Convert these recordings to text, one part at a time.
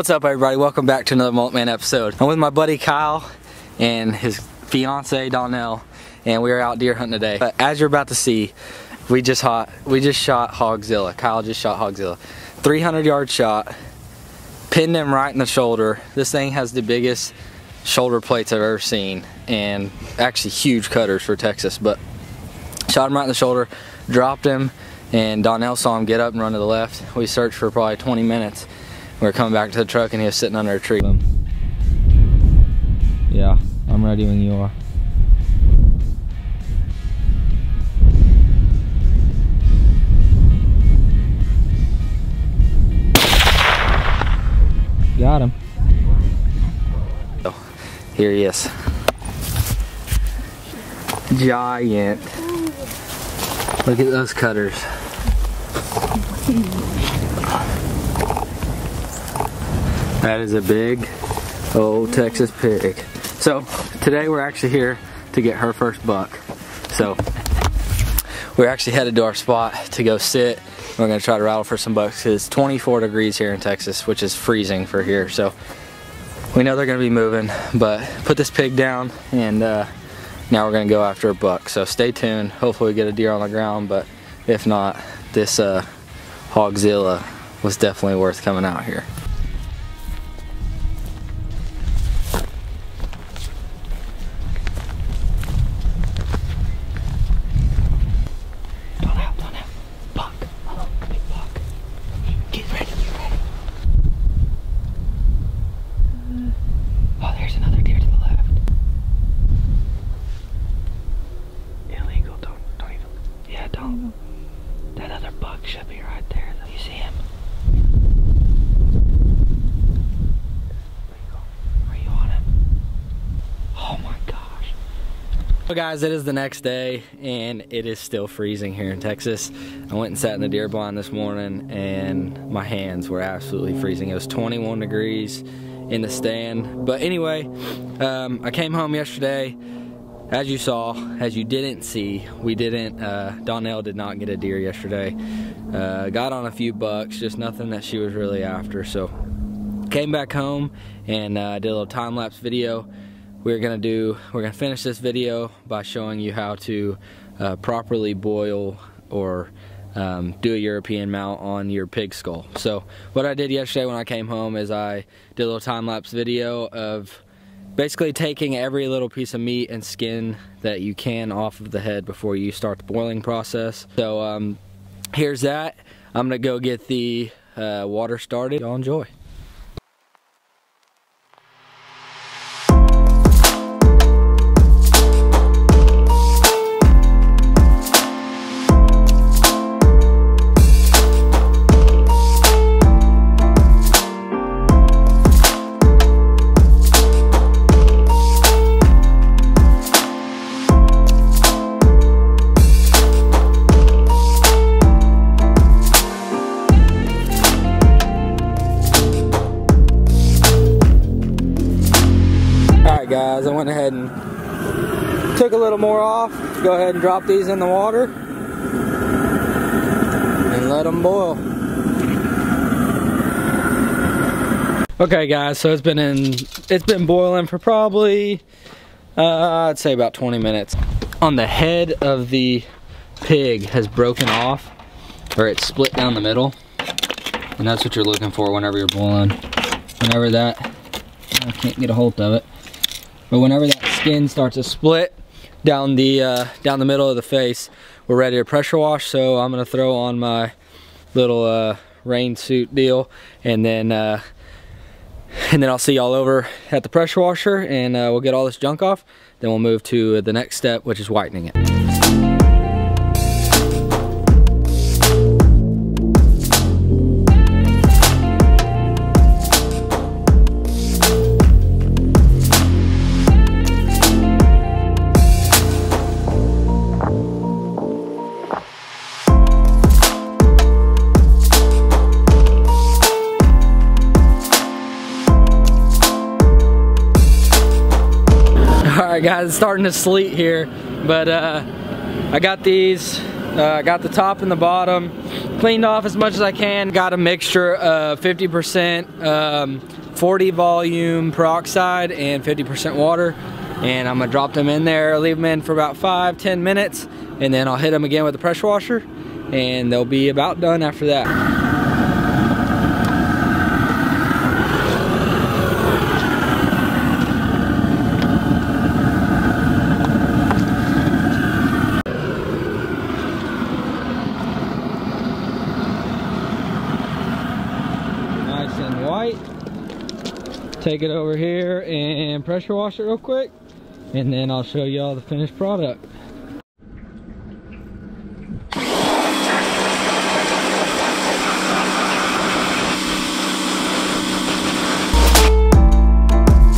What's up everybody? Welcome back to another Mullet Man episode. I'm with my buddy Kyle and his fiance Donnell and we are out deer hunting today. But as you're about to see, we just hot we just shot Hogzilla. Kyle just shot Hogzilla. 300 yard shot, pinned him right in the shoulder. This thing has the biggest shoulder plates I've ever seen and actually huge cutters for Texas, but shot him right in the shoulder, dropped him, and Donnell saw him get up and run to the left. We searched for probably 20 minutes we were coming back to the truck and he was sitting under a tree. Yeah, I'm ready when you are. Got him. Oh, here he is. Giant. Look at those cutters. That is a big old Texas pig. So today we're actually here to get her first buck. So we're actually headed to our spot to go sit. We're gonna try to rattle for some bucks it's 24 degrees here in Texas, which is freezing for here. So we know they're gonna be moving, but put this pig down and uh, now we're gonna go after a buck. So stay tuned. Hopefully we get a deer on the ground, but if not, this uh, Hogzilla was definitely worth coming out here. Well guys, it is the next day and it is still freezing here in Texas. I went and sat in the deer blind this morning and my hands were absolutely freezing. It was 21 degrees in the stand. But anyway, um, I came home yesterday. As you saw, as you didn't see, we didn't, uh, Donnell did not get a deer yesterday. Uh, got on a few bucks, just nothing that she was really after. So came back home and uh, did a little time-lapse video we're gonna do we're gonna finish this video by showing you how to uh, properly boil or um, do a European mount on your pig skull. So what I did yesterday when I came home is I did a little time-lapse video of basically taking every little piece of meat and skin that you can off of the head before you start the boiling process. So um, here's that. I'm gonna go get the uh, water started. Y'all enjoy. Guys. I went ahead and took a little more off. Go ahead and drop these in the water and let them boil. Okay guys, so it's been in it's been boiling for probably uh, I'd say about 20 minutes. On the head of the pig has broken off or it's split down the middle. And that's what you're looking for whenever you're boiling. Whenever that I can't get a hold of it. But whenever that skin starts to split down the uh, down the middle of the face, we're ready to pressure wash. So I'm gonna throw on my little uh, rain suit deal, and then uh, and then I'll see y'all over at the pressure washer, and uh, we'll get all this junk off. Then we'll move to the next step, which is whitening it. Alright guys, it's starting to sleet here, but uh, I got these, uh, got the top and the bottom, cleaned off as much as I can. Got a mixture of 50% um, 40 volume peroxide and 50% water. And I'm gonna drop them in there, leave them in for about five, 10 minutes, and then I'll hit them again with a pressure washer, and they'll be about done after that. Take it over here and pressure wash it real quick and then I'll show you all the finished product.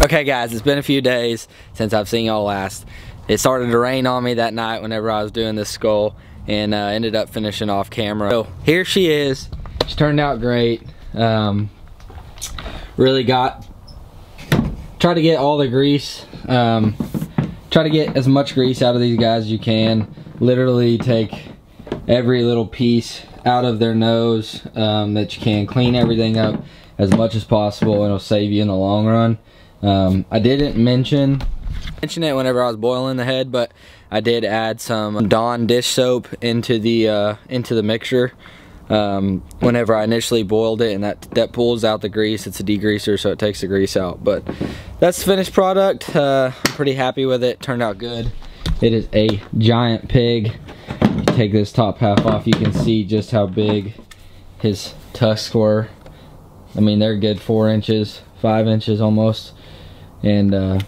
Okay guys, it's been a few days since I've seen y'all last. It started to rain on me that night whenever I was doing this skull and uh, ended up finishing off camera. So here she is. She turned out great. Um, really got try to get all the grease um, try to get as much grease out of these guys as you can. Literally take every little piece out of their nose um, that you can clean everything up as much as possible it'll save you in the long run. Um, I didn't mention mention it whenever I was boiling the head but I did add some Dawn dish soap into the uh, into the mixture um, whenever I initially boiled it and that that pulls out the grease it's a degreaser so it takes the grease out. But that's the finished product. Uh, I'm pretty happy with it. Turned out good. It is a giant pig. Take this top half off you can see just how big his tusks were. I mean they're good four inches five inches almost. And uh,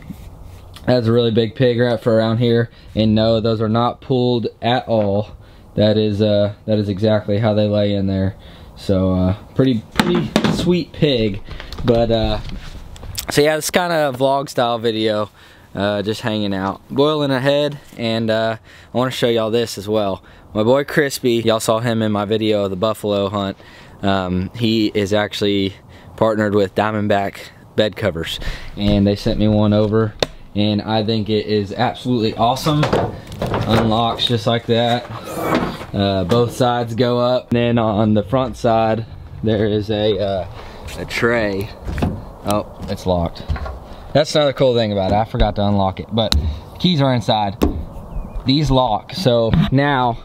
that's a really big pig right for around here. And no those are not pulled at all that is uh, that is exactly how they lay in there. So uh, pretty pretty sweet pig, but uh, so yeah, it's kind of vlog style video, uh, just hanging out, boiling ahead, and uh, I want to show y'all this as well. My boy Crispy, y'all saw him in my video of the buffalo hunt. Um, he is actually partnered with Diamondback bed covers, and they sent me one over, and I think it is absolutely awesome. Unlocks just like that uh, both sides go up. And then on the front side, there is a, uh, a tray. Oh, it's locked. That's another cool thing about it. I forgot to unlock it, but keys are inside. These lock, so now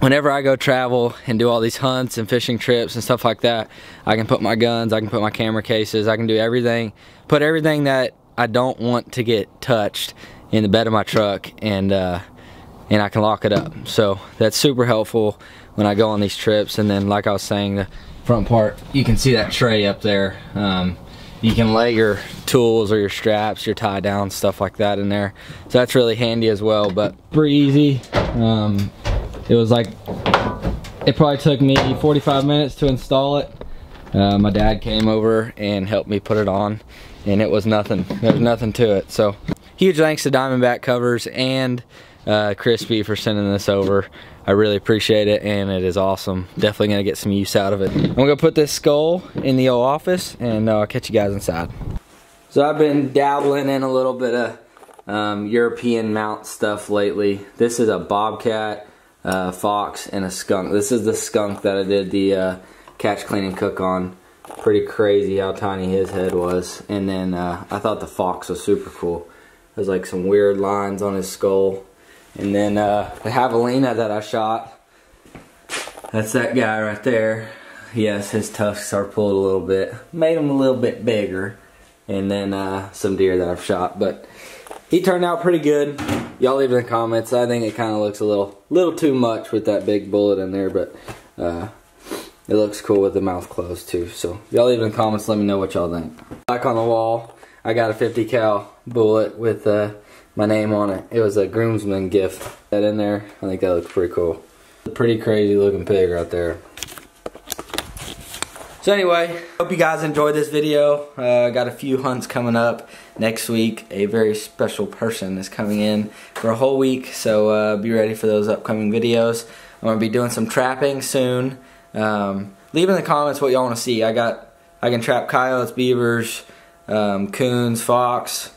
whenever I go travel and do all these hunts and fishing trips and stuff like that, I can put my guns, I can put my camera cases, I can do everything, put everything that I don't want to get touched in the bed of my truck and uh, and I can lock it up. So that's super helpful when I go on these trips. And then like I was saying, the front part, you can see that tray up there. Um, you can lay your tools or your straps, your tie down, stuff like that in there. So that's really handy as well, but pretty easy. Um, it was like, it probably took me 45 minutes to install it. Uh, my dad came over and helped me put it on and it was nothing. there's nothing to it. So huge thanks to Diamondback Covers and uh, Crispy for sending this over. I really appreciate it and it is awesome. Definitely gonna get some use out of it. I'm gonna put this skull in the old office and uh, I'll catch you guys inside. So I've been dabbling in a little bit of um, European mount stuff lately. This is a bobcat, uh, fox, and a skunk. This is the skunk that I did the uh, catch, clean, and cook on. Pretty crazy how tiny his head was. And then uh, I thought the fox was super cool. There's like some weird lines on his skull. And then uh, the javelina that I shot, that's that guy right there. Yes, his tusks are pulled a little bit. Made him a little bit bigger. And then uh, some deer that I've shot. But he turned out pretty good. Y'all leave in the comments. I think it kind of looks a little little too much with that big bullet in there. But uh, it looks cool with the mouth closed too. So y'all leave in the comments. Let me know what y'all think. Back on the wall, I got a 50 cal bullet with... Uh, my name on it. It was a groomsman gift. That in there, I think that looks pretty cool. Pretty crazy looking pig right there. So anyway, hope you guys enjoyed this video. Uh, got a few hunts coming up next week. A very special person is coming in for a whole week, so uh, be ready for those upcoming videos. I'm gonna be doing some trapping soon. Um, leave in the comments what y'all want to see. I got, I can trap coyotes, beavers, um, coons, fox,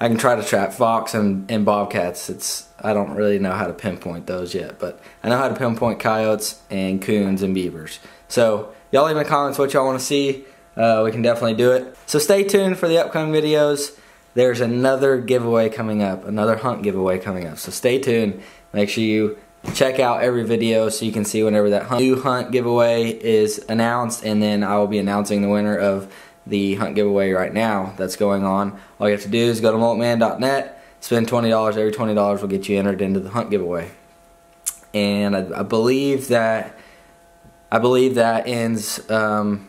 I can try to trap fox and, and bobcats. It's I don't really know how to pinpoint those yet, but I know how to pinpoint coyotes and coons and beavers. So y'all leave in the comments what y'all want to see. Uh, we can definitely do it. So stay tuned for the upcoming videos. There's another giveaway coming up, another hunt giveaway coming up. So stay tuned. Make sure you check out every video so you can see whenever that hunt, new hunt giveaway is announced and then I will be announcing the winner of the hunt giveaway right now that's going on. All you have to do is go to mulletman.net, spend $20. Every $20 will get you entered into the hunt giveaway. And I, I believe that I believe that ends um,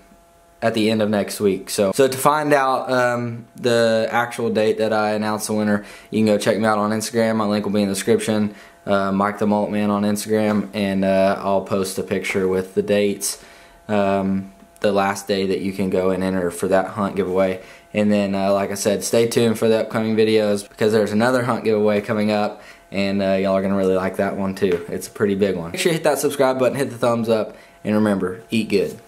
at the end of next week. So, so to find out um, the actual date that I announce the winner, you can go check me out on Instagram. My link will be in the description. Uh, Mike the Mullet Man on Instagram, and uh, I'll post a picture with the dates. Um, the last day that you can go and enter for that hunt giveaway. And then, uh, like I said, stay tuned for the upcoming videos because there's another hunt giveaway coming up and uh, y'all are going to really like that one too. It's a pretty big one. Make sure you hit that subscribe button, hit the thumbs up, and remember, eat good.